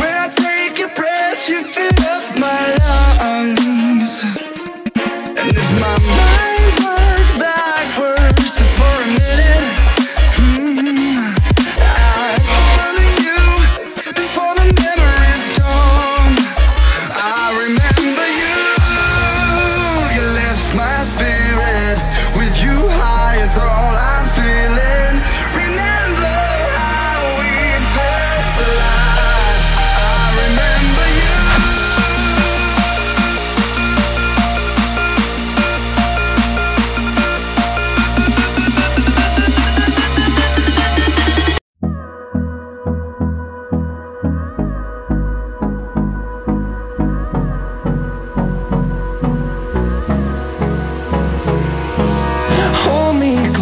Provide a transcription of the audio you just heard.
When I take a breath, you fill up my lungs. And if my mind backwards for a minute. Hmm, I you before the memory's gone. I remember you, you left my